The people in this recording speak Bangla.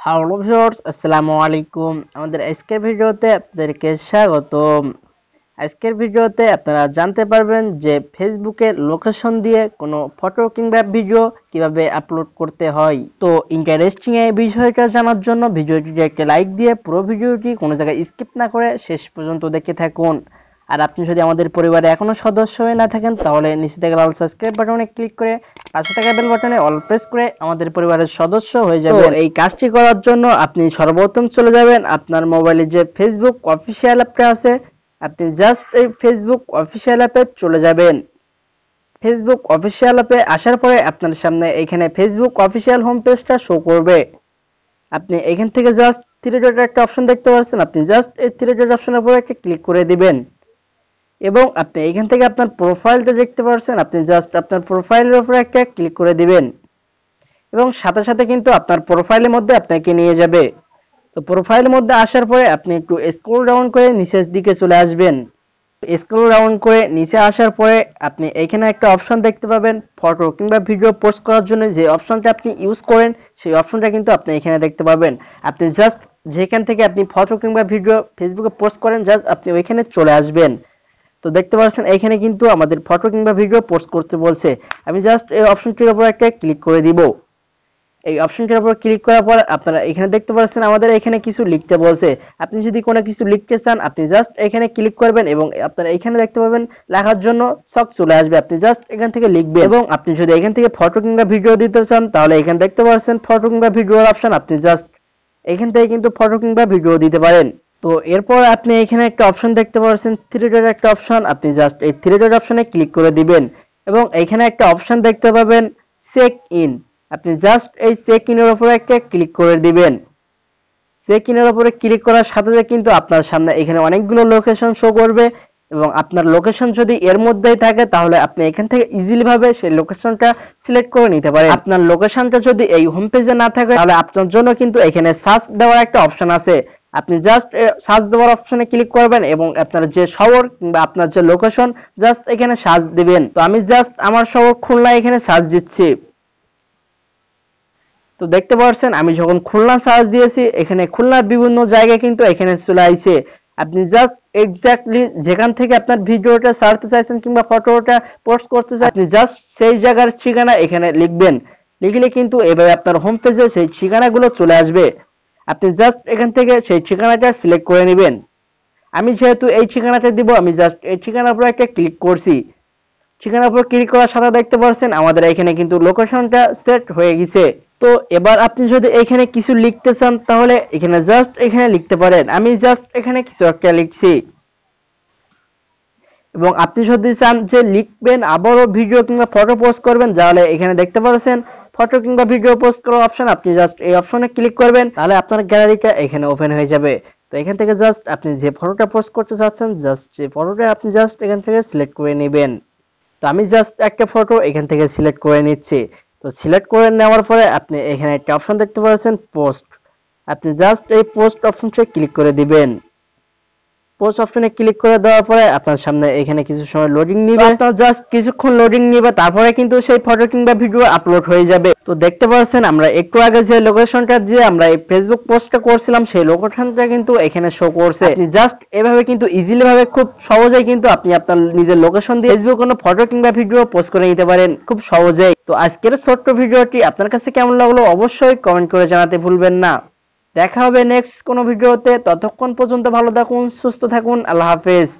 হ্যালো ভিউয়ার্স আসসালামু আলাইকুম আমাদের আজকের ভিডিওতে আপনাদেরকে স্বাগতম। আজকের ভিডিওতে আপনারা জানতে পারবেন যে ফেসবুকে লোকেশন দিয়ে কোনো ফটো কিংবা ভিডিও কীভাবে আপলোড করতে হয়। তো ইন্টারেস্টিং এই বিষয়টা জানার জন্য ভিডিওটিতে একটা লাইক দিয়ে পুরো ভিডিওটি কোনো জায়গায় স্কিপ না করে শেষ পর্যন্ত দেখে থাকুন। আর আপনি যদি আমাদের পরিবারে এখনও সদস্য হয়ে না থাকেন তাহলে নিচে থেকে লাল সাবস্ক্রাইব বাটনে ক্লিক করে পাশে থাকা বেল বাটনে অল প্রেস করে আমাদের পরিবারের সদস্য হয়ে যাবেন। এই কাজটি করার জন্য আপনি সর্বপ্রথম চলে যাবেন আপনার মোবাইলে যে ফেসবুক অফিসিয়াল অ্যাপটা আছে আপনি জাস্ট এই ফেসবুক অফিসিয়াল অ্যাপে চলে যাবেন। ফেসবুক অফিসিয়াল অ্যাপে আসার পরে আপনার সামনে এখানে ফেসবুক অফিসিয়াল হোম পেজটা শো করবে। আপনি এখান থেকে জাস্ট থ্রি ডট একটা অপশন দেখতে পাচ্ছেন আপনি জাস্ট এই থ্রি ডট অপশনের উপরে একটা ক্লিক করে দিবেন। এবং আপনি এখান থেকে আপনার প্রোফাইলটা দেখতে পাচ্ছেন আপনি জাস্ট আপনার প্রোফাইলের উপরে একটা ক্লিক করে দিবেন। এবং সাথে সাথে কিন্তু আপনার প্রোফাইলের মধ্যে আপনাকে নিয়ে যাবে। তো প্রোফাইলের মধ্যে আসার পরে আপনি একটু স্ক্রল ডাউন করে নিচের দিকে চলে আসবেন। স্ক্রল ডাউন করে নিচে আসার পরে আপনি এখানে একটা অপশন দেখতে পাবেন ফটো কিংবা ভিডিও পোস্ট করার জন্য যে অপশনটা আপনি ইউজ করেন, সেই অপশনটা কিন্তু আপনি এখানে দেখতে পাবেন। আপনি জাস্ট যেখান থেকে আপনি ফটো কিংবা ভিডিও ফেসবুকে পোস্ট করেন জাস্ট আপনি ওইখানে চলে আসবেন। তো দেখতে পাচ্ছেন, এখানে কিন্তু আমাদের ফটো কিংবা ভিডিও পোস্ট করতে বলছে। আমি জাস্ট এই অপশনটির উপর একটা ক্লিক করে দিব। এই অপশনটির উপর ক্লিক করার পর আপনারা এখানে দেখতে পাচ্ছেন, আমাদের এখানে কিছু লিখতে বলছে। আপনি যদি কোনো কিছু লিখতে চান, আপনি জাস্ট এখানে ক্লিক করবেন এবং আপনারা এখানে দেখতে পাবেন, লেখার জন্য সক চলে আসবে। আপনি জাস্ট এখান থেকে লিখবেন। এবং আপনি যদি এখান থেকে ফটো কিংবা ভিডিও দিতে চান, তাহলে এখানে দেখতে পাচ্ছেন ফটো কিংবা ভিডিওর অপশন আপনি জাস্ট এখান থেকে কিন্তু ফটো কিংবা ভিডিও দিতে পারেন। তো এরপর আপনি এখানে একটা অপশন দেখতে পাচ্ছেন থ্রি ডট একটা অপশন আপনি জাস্ট এই থ্রি ডট অপশনে ক্লিক করে দিবেন এবং এখানে একটা অপশন দেখতে পাবেন চেক ইন আপনি জাস্ট এই চেক ইনের উপরে একটা ক্লিক করে দিবেন। চেক ইনের উপরে ক্লিক করার সাথে সাথে কিন্তু আপনার সামনে এখানে অনেকগুলো লোকেশন শো করবে এবং আপনার লোকেশন যদি এর মধ্যেই থাকে, তাহলে আপনি এখান থেকে ইজিলি ভাবে সেই লোকেশনটা সিলেক্ট করে নিতে পারেন। আপনার লোকেশনটা যদি এই হোম পেজে না থাকে, তাহলে আপনার জন্য কিন্তু এখানে সার্চ দেওয়ার একটা অপশন আছে। আপনি জাস্ট সার্চ দেওয়ার অপশনে ক্লিক করবেন এবং আপনার যে শহর কিংবা আপনার যে লোকেশন জাস্ট এখানে সার্চ দিবেন। তো আমি জাস্ট আমার শহর খুলনা এখানে সার্চ দিচ্ছি। তো দেখতে পাচ্ছেন, আমি যখন খুলনা সার্চ দিয়েছি, এখানে খুলনার বিভিন্ন জায়গায় কিন্তু এখানে চলে আইছে। আপনি জাস্ট এক্স্যাক্টলি যেখান থেকে আপনার ভিডিওটা ছাড়তে চাইছেন কিংবা ফটোটা পোস্ট করতে চান আপনি জাস্ট সেই জায়গার ঠিকানা এখানে লিখবেন। লিখলে কিন্তু এভাবে আপনার হোম পেজে সেই ঠিকানাগুলো চলে আসবে। আপনি জাস্ট এখান থেকে সেই ঠিকানাটা সিলেক্ট করে নেবেন। আমি যেহেতু এই ঠিকানাটা দিব, আমি জাস্ট এই ঠিকানার উপর একটা ক্লিক করছি। ঠিকানার উপর ক্লিক করার সাথে দেখতে পাচ্ছেন, আমাদের এখানে কিন্তু লোকেশনটা সেট হয়ে গেছে। তো এবার আপনি যদি এখানে কিছু লিখতে চান, তাহলে এখানে জাস্ট এখানে লিখতে পারেন। আমি জাস্ট এখানে কিছু একটা লিখছি। এবং আপনি যদি চান যে লিখবেন, আবারও ভিডিও কিংবা ফটো পোস্ট করবেন, তাহলে এখানে দেখতে পাচ্ছেন ফটো কিংবা ভিডিও পোস্ট করার অপশন আপনি জাস্ট এই অপশনে ক্লিক করবেন, তাহলে আপনার গ্যালারিটা এখানে ওপেন হয়ে যাবে। তো এখান থেকে জাস্ট আপনি যে ফটোটা পোস্ট করতে চাচ্ছেন জাস্ট যে ফটোটা আপনি জাস্ট এখান থেকে সিলেক্ট করে নেবেন। তো আমি জাস্ট একটা ফটো এখান থেকে সিলেক্ট করে নিচ্ছি। তো সিলেক্ট করে নেওয়ার পরে আপনি এখানে একটা অপশন দেখতে পাচ্ছেন পোস্ট আপনি জাস্ট এই পোস্ট অপশনটা ক্লিক করে দিবেন। পোস্ট অপশনে ক্লিক করে দেওয়ার পরে আপনার সামনে এখানে কিছু সময় লোডিং নিবে। আপনার জাস্ট কিছুক্ষণ লোডিং নিবে তারপরে কিন্তু সেই ফটো কিংবা ভিডিও আপলোড হয়ে যাবে। তো দেখতে পাচ্ছেন আমরা একটু আগে যে লোকেশনটা দিয়ে আমরা এই ফেসবুক পোস্টটা করছিলাম সেই লোকেশনটা কিন্তু এখানে শো করছে। আপনি জাস্ট এভাবে কিন্তু ইজিলি ভাবে খুব সহজেই কিন্তু আপনি আপনার নিজের লোকেশন দিয়ে ফেসবুক কোনো ফটো কিংবা ভিডিও পোস্ট করে নিতে পারেন খুব সহজেই। তো আজকের ছোট্ট ভিডিওটি আপনার কাছে কেমন লাগল অবশ্যই কমেন্ট করে জানাতে ভুলবেন না। দেখা হবে নেক্সট কোনো ভিডিওতে। ততক্ষণ পর্যন্ত ভালো থাকুন সুস্থ থাকুন আল্লাহ হাফেজ।